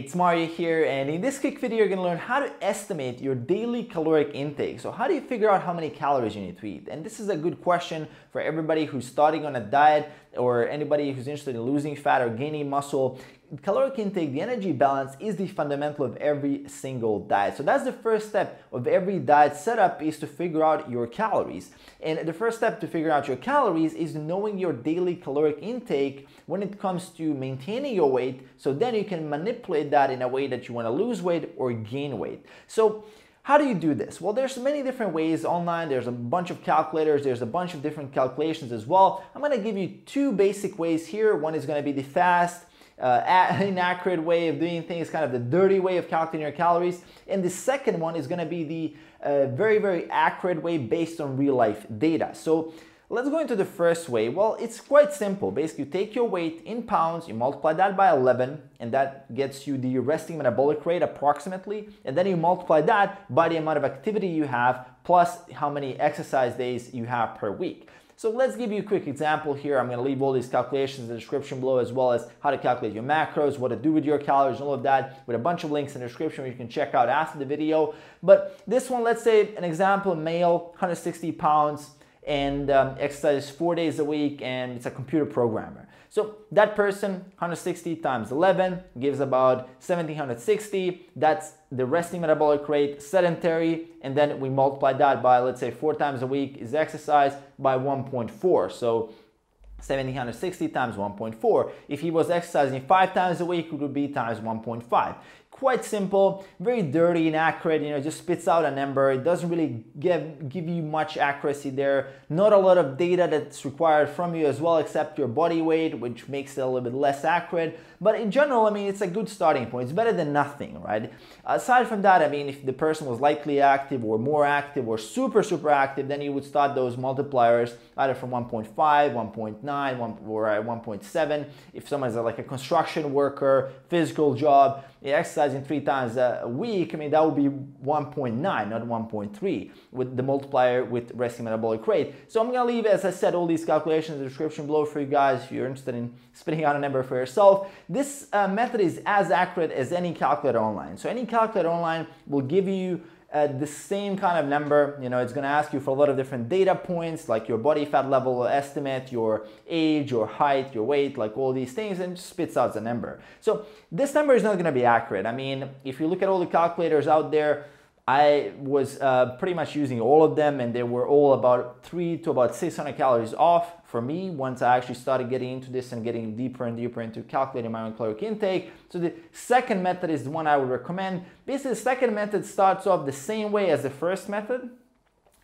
it's Mario here and in this quick video you're to learn how to estimate your daily caloric intake. So how do you figure out how many calories you need to eat? And this is a good question for everybody who's starting on a diet or anybody who's interested in losing fat or gaining muscle caloric intake, the energy balance is the fundamental of every single diet. So that's the first step of every diet setup is to figure out your calories. And the first step to figure out your calories is knowing your daily caloric intake when it comes to maintaining your weight. So then you can manipulate that in a way that you want to lose weight or gain weight. So how do you do this? Well, there's many different ways online. There's a bunch of calculators. There's a bunch of different calculations as well. I'm going to give you two basic ways here. One is going to be the fast uh, inaccurate way of doing things, kind of the dirty way of calculating your calories. And the second one is gonna be the uh, very, very accurate way based on real life data. So let's go into the first way. Well, it's quite simple. Basically, you take your weight in pounds, you multiply that by 11, and that gets you the resting metabolic rate approximately. And then you multiply that by the amount of activity you have plus how many exercise days you have per week. So let's give you a quick example here. I'm gonna leave all these calculations in the description below as well as how to calculate your macros, what to do with your calories, and all of that with a bunch of links in the description where you can check out after the video. But this one, let's say an example, male, 160 pounds, and um, exercises four days a week, and it's a computer programmer. So that person, 160 times 11 gives about 1760. That's the resting metabolic rate, sedentary, and then we multiply that by, let's say, four times a week is exercise by 1.4. So 1760 times 1.4. If he was exercising five times a week, it would be times 1.5 quite simple, very dirty, and accurate, you know, just spits out a number. It doesn't really give, give you much accuracy there. Not a lot of data that's required from you as well, except your body weight, which makes it a little bit less accurate. But in general, I mean, it's a good starting point. It's better than nothing, right? Aside from that, I mean, if the person was likely active or more active or super, super active, then you would start those multipliers either from 1.5, 1.9, 1, or uh, 1.7. If someone's like a construction worker, physical job, exercising three times a week, I mean, that would be 1.9, not 1.3 with the multiplier with resting metabolic rate. So I'm gonna leave, as I said, all these calculations in the description below for you guys if you're interested in spitting out a number for yourself. This uh, method is as accurate as any calculator online. So any calculator online will give you uh, the same kind of number. You know, it's going to ask you for a lot of different data points like your body fat level estimate, your age, your height, your weight, like all these things, and spits out the number. So this number is not going to be accurate. I mean, if you look at all the calculators out there, I was uh, pretty much using all of them and they were all about three to about 600 calories off for me once I actually started getting into this and getting deeper and deeper into calculating my own caloric intake. So the second method is the one I would recommend. Basically, the second method starts off the same way as the first method.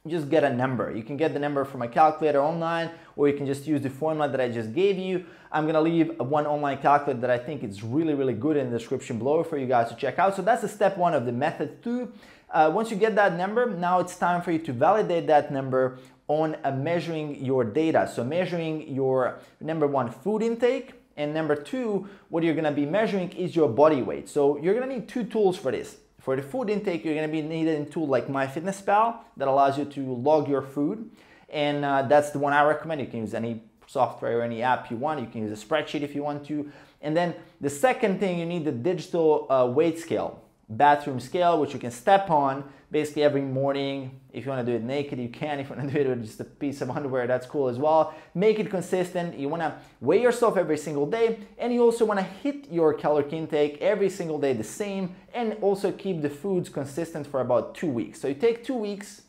You Just get a number. You can get the number from a calculator online or you can just use the formula that I just gave you. I'm gonna leave one online calculator that I think is really, really good in the description below for you guys to check out. So that's the step one of the method two. Uh, once you get that number, now it's time for you to validate that number on uh, measuring your data. So measuring your number one food intake and number two, what you're gonna be measuring is your body weight. So you're gonna need two tools for this. For the food intake, you're gonna be needing a tool like MyFitnessPal that allows you to log your food. And uh, that's the one I recommend. You can use any software or any app you want. You can use a spreadsheet if you want to. And then the second thing, you need the digital uh, weight scale bathroom scale, which you can step on basically every morning. If you want to do it naked, you can. If you want to do it with just a piece of underwear, that's cool as well. Make it consistent. You want to weigh yourself every single day, and you also want to hit your caloric intake every single day the same, and also keep the foods consistent for about two weeks. So you take two weeks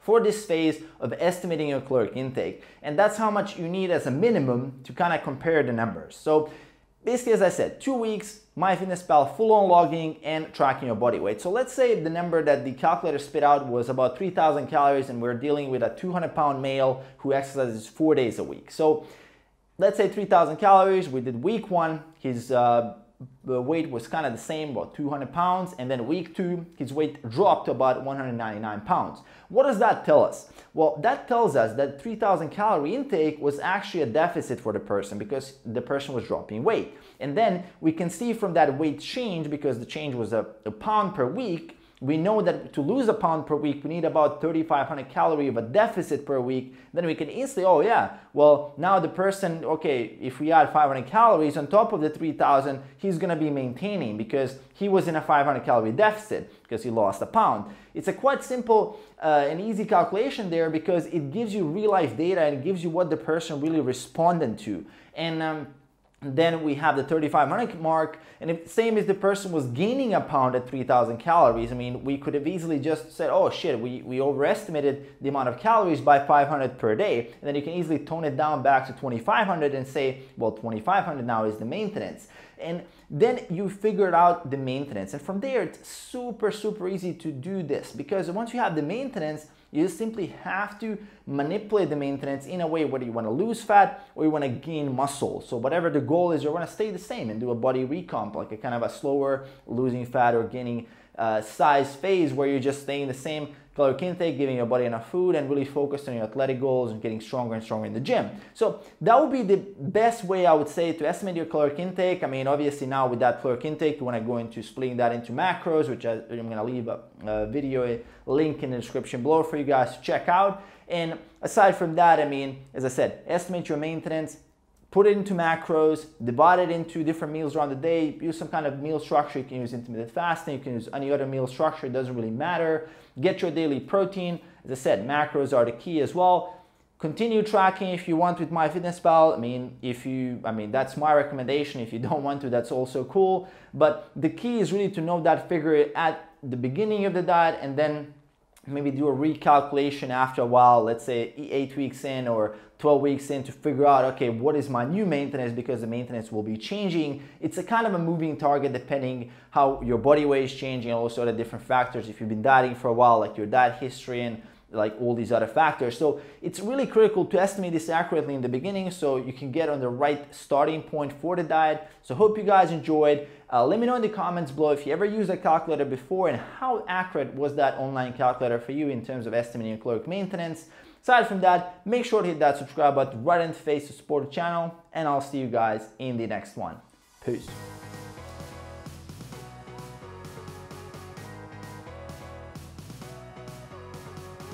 for this phase of estimating your caloric intake, and that's how much you need as a minimum to kind of compare the numbers. So basically, as I said, two weeks, MyFitnessPal full-on logging and tracking your body weight. So let's say the number that the calculator spit out was about 3,000 calories and we're dealing with a 200 pound male who exercises four days a week. So let's say 3,000 calories, we did week one, his uh, the weight was kind of the same, about 200 pounds, and then week two, his weight dropped to about 199 pounds. What does that tell us? Well, that tells us that 3000 calorie intake was actually a deficit for the person because the person was dropping weight. And then we can see from that weight change, because the change was a, a pound per week, we know that to lose a pound per week, we need about 3,500 calorie of a deficit per week. Then we can instantly, oh yeah, well now the person, okay, if we add 500 calories on top of the 3,000, he's gonna be maintaining because he was in a 500 calorie deficit because he lost a pound. It's a quite simple uh, and easy calculation there because it gives you real life data and gives you what the person really responded to. And um, then we have the 3500 mark and if same as the person was gaining a pound at 3000 calories i mean we could have easily just said oh shit we, we overestimated the amount of calories by 500 per day and then you can easily tone it down back to 2500 and say well 2500 now is the maintenance and then you figured out the maintenance and from there it's super super easy to do this because once you have the maintenance you simply have to manipulate the maintenance in a way whether you want to lose fat or you want to gain muscle. So whatever the goal is, you're going to stay the same and do a body recomp, like a kind of a slower losing fat or gaining uh, size phase where you're just staying the same caloric intake, giving your body enough food, and really focused on your athletic goals and getting stronger and stronger in the gym. So that would be the best way I would say to estimate your caloric intake. I mean, obviously now with that caloric intake, you want to go into splitting that into macros, which I, am going to leave a, a video a link in the description below for you guys to check out. And aside from that, I mean, as I said, estimate your maintenance, put it into macros, divide it into different meals around the day, use some kind of meal structure. You can use intermittent fasting, you can use any other meal structure, it doesn't really matter. Get your daily protein. As I said, macros are the key as well. Continue tracking if you want with MyFitnessPal. I mean, if you, I mean, that's my recommendation. If you don't want to, that's also cool. But the key is really to know that figure at the beginning of the diet and then maybe do a recalculation after a while, let's say eight weeks in or 12 weeks in to figure out, okay, what is my new maintenance because the maintenance will be changing. It's a kind of a moving target depending how your body weight is changing and also the different factors. If you've been dieting for a while, like your diet history and like all these other factors. So it's really critical to estimate this accurately in the beginning so you can get on the right starting point for the diet. So hope you guys enjoyed. Uh, let me know in the comments below if you ever used a calculator before and how accurate was that online calculator for you in terms of estimating your caloric maintenance. Aside from that, make sure to hit that subscribe button right in the face to support the channel and I'll see you guys in the next one. Peace.